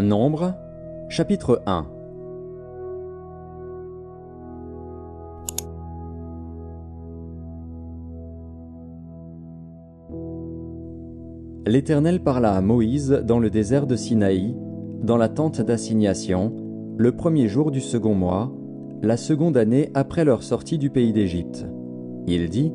Nombre, chapitre 1 L'Éternel parla à Moïse dans le désert de Sinaï, dans la tente d'assignation, le premier jour du second mois, la seconde année après leur sortie du pays d'Égypte. Il dit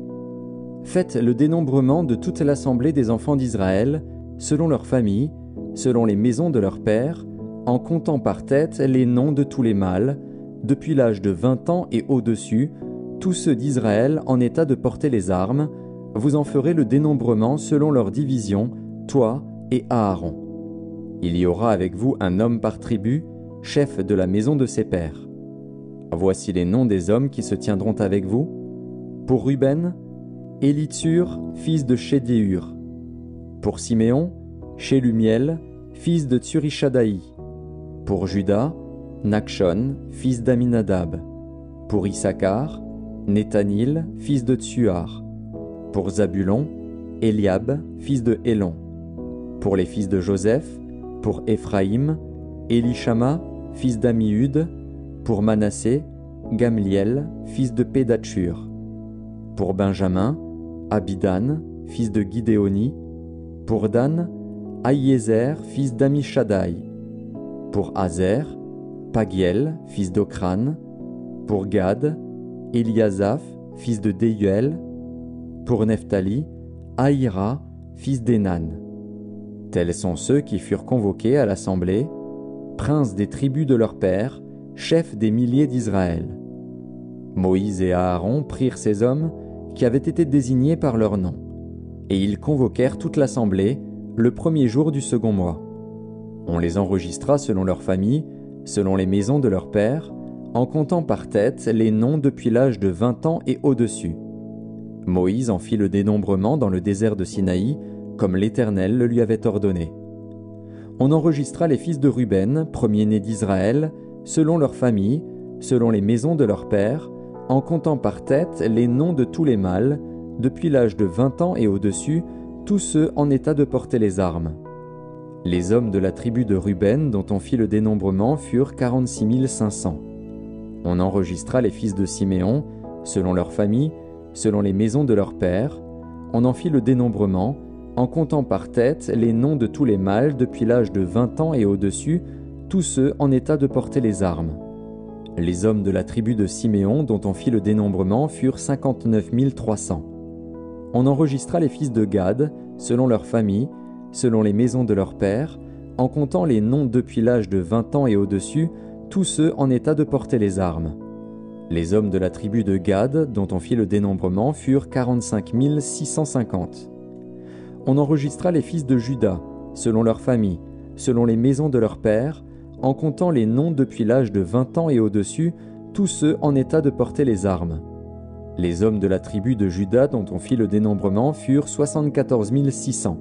Faites le dénombrement de toute l'assemblée des enfants d'Israël, selon leurs familles, selon les maisons de leurs pères, en comptant par tête les noms de tous les mâles, depuis l'âge de vingt ans et au-dessus, tous ceux d'Israël en état de porter les armes, vous en ferez le dénombrement selon leur division, toi et Aaron. Il y aura avec vous un homme par tribu, chef de la maison de ses pères. Voici les noms des hommes qui se tiendront avec vous. Pour Ruben, Élitsur, fils de Chédéur. Pour Siméon, Chélumiel, fils de Tsurishadaï. Pour Judas, Nakshon, fils d'Aminadab. Pour Issachar, Nethanil, fils de Tsuar. Pour Zabulon, Eliab, fils de Hélon. Pour les fils de Joseph, pour Éphraïm, Elishama, fils d'Amiud, pour Manassé, Gamliel, fils de Pédachur. Pour Benjamin, Abidan, fils de Gidéoni. Pour Dan, Aïézer, fils d'Amishadaï. Pour Azer, Pagiel, fils d'Ocran. Pour Gad, Eliasaph, fils de Deuel. Pour Nephtali, Aïra, fils d'Enan. Tels sont ceux qui furent convoqués à l'assemblée, princes des tribus de leur père, chefs des milliers d'Israël. Moïse et Aaron prirent ces hommes qui avaient été désignés par leur nom, et ils convoquèrent toute l'assemblée le premier jour du second mois. On les enregistra selon leur famille, selon les maisons de leur père, en comptant par tête les noms depuis l'âge de vingt ans et au-dessus. Moïse en fit le dénombrement dans le désert de Sinaï, comme l'Éternel le lui avait ordonné. On enregistra les fils de Ruben, premier-nés d'Israël, selon leur famille, selon les maisons de leur père, en comptant par tête les noms de tous les mâles, depuis l'âge de vingt ans et au-dessus, tous ceux en état de porter les armes. Les hommes de la tribu de Ruben dont on fit le dénombrement furent quarante-six cinq cents. On enregistra les fils de Siméon, selon leur famille, selon les maisons de leur père, on en fit le dénombrement, en comptant par tête les noms de tous les mâles depuis l'âge de vingt ans et au-dessus, tous ceux en état de porter les armes. Les hommes de la tribu de Siméon dont on fit le dénombrement furent cinquante-neuf trois cents. On enregistra les fils de Gad, selon leur famille, selon les maisons de leur père, en comptant les noms depuis l'âge de vingt ans et au-dessus, tous ceux en état de porter les armes. Les hommes de la tribu de Gad, dont on fit le dénombrement, furent quarante-cinq six cent cinquante. On enregistra les fils de Juda, selon leur famille, selon les maisons de leur père, en comptant les noms depuis l'âge de vingt ans et au-dessus, tous ceux en état de porter les armes. Les hommes de la tribu de Juda dont on fit le dénombrement furent soixante-quatorze six cents.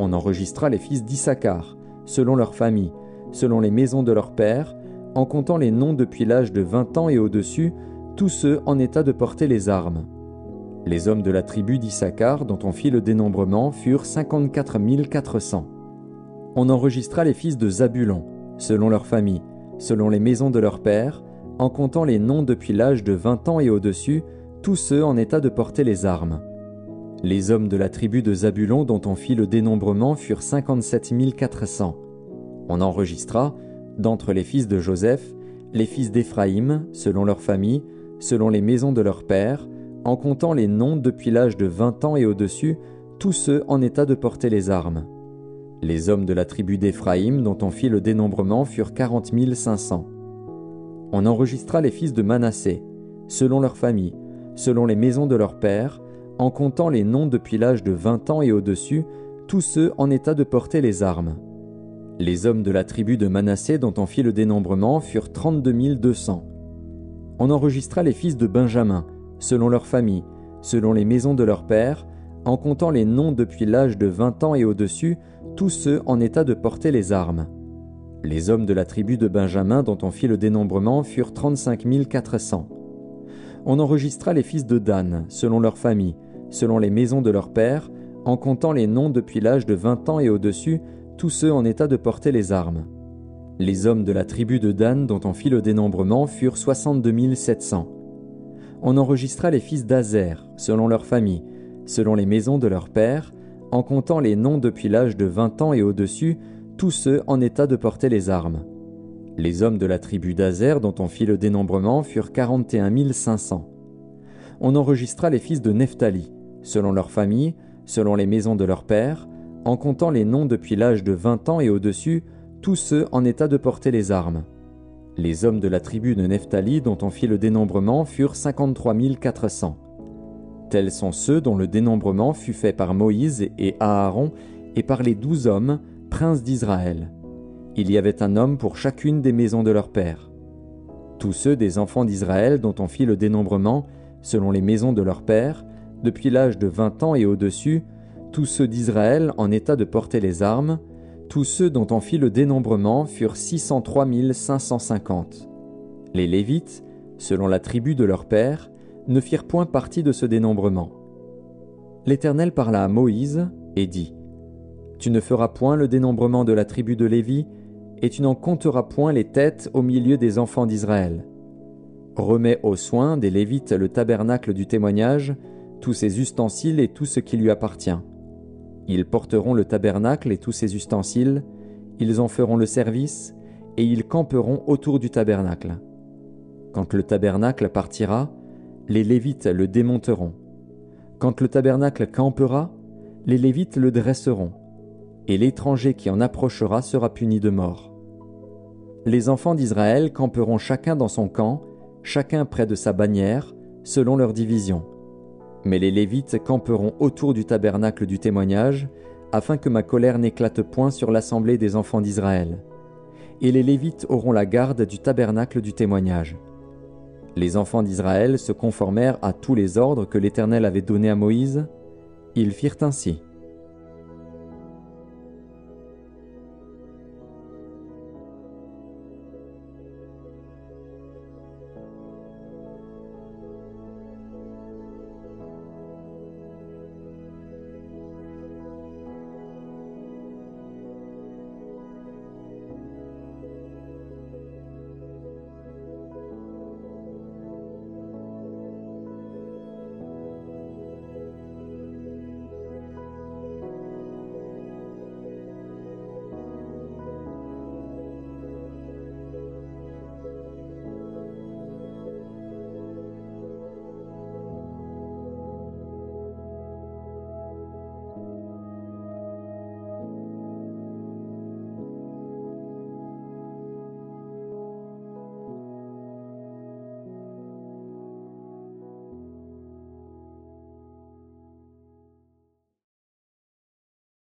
On enregistra les fils d'Issachar, selon leur famille, selon les maisons de leur père, en comptant les noms depuis l'âge de vingt ans et au-dessus, tous ceux en état de porter les armes. Les hommes de la tribu d'Issachar, dont on fit le dénombrement, furent cinquante-quatre mille quatre cents. On enregistra les fils de Zabulon, selon leur famille, selon les maisons de leur père, en comptant les noms depuis l'âge de vingt ans et au-dessus, tous ceux en état de porter les armes. Les hommes de la tribu de Zabulon dont on fit le dénombrement furent cinquante-sept mille quatre cents. On enregistra, D'entre les fils de Joseph, les fils d'Éphraïm, selon leur famille, selon les maisons de leur père, en comptant les noms depuis l'âge de vingt ans et au-dessus, tous ceux en état de porter les armes. Les hommes de la tribu d'Éphraïm dont on fit le dénombrement furent quarante cinq cents. On enregistra les fils de Manassé, selon leur famille, selon les maisons de leur père, en comptant les noms depuis l'âge de vingt ans et au-dessus, tous ceux en état de porter les armes. Les hommes de la tribu de Manassé dont on fit le dénombrement furent trente-deux deux cents. On enregistra les fils de Benjamin, selon leur famille, selon les maisons de leur père, en comptant les noms depuis l'âge de vingt ans et au-dessus, tous ceux en état de porter les armes. Les hommes de la tribu de Benjamin dont on fit le dénombrement furent trente-cinq quatre cents. On enregistra les fils de Dan, selon leur famille, selon les maisons de leur père, en comptant les noms depuis l'âge de vingt ans et au-dessus, tous ceux en état de porter les armes. Les hommes de la tribu de Dan dont on fit le dénombrement furent 62 700. On enregistra les fils d'Azer, selon leur famille, selon les maisons de leurs pères, en comptant les noms depuis l'âge de 20 ans et au-dessus, tous ceux en état de porter les armes. Les hommes de la tribu d'Azer dont on fit le dénombrement furent 41 500. On enregistra les fils de Nephtali, selon leur famille, selon les maisons de leurs pères, en comptant les noms depuis l'âge de 20 ans et au-dessus, tous ceux en état de porter les armes. Les hommes de la tribu de Nephtali dont on fit le dénombrement furent 53 400. Tels sont ceux dont le dénombrement fut fait par Moïse et Aaron et par les douze hommes, princes d'Israël. Il y avait un homme pour chacune des maisons de leur père. Tous ceux des enfants d'Israël dont on fit le dénombrement, selon les maisons de leur père, depuis l'âge de vingt ans et au-dessus, tous ceux d'Israël en état de porter les armes, tous ceux dont on fit le dénombrement furent 603 550. Les Lévites, selon la tribu de leur père, ne firent point partie de ce dénombrement. L'Éternel parla à Moïse et dit Tu ne feras point le dénombrement de la tribu de Lévi, et tu n'en compteras point les têtes au milieu des enfants d'Israël. Remets aux soins des Lévites le tabernacle du témoignage, tous ses ustensiles et tout ce qui lui appartient. Ils porteront le tabernacle et tous ses ustensiles, ils en feront le service, et ils camperont autour du tabernacle. Quand le tabernacle partira, les Lévites le démonteront. Quand le tabernacle campera, les Lévites le dresseront, et l'étranger qui en approchera sera puni de mort. Les enfants d'Israël camperont chacun dans son camp, chacun près de sa bannière, selon leur division. Mais les Lévites camperont autour du tabernacle du témoignage, afin que ma colère n'éclate point sur l'assemblée des enfants d'Israël. Et les Lévites auront la garde du tabernacle du témoignage. Les enfants d'Israël se conformèrent à tous les ordres que l'Éternel avait donnés à Moïse. Ils firent ainsi.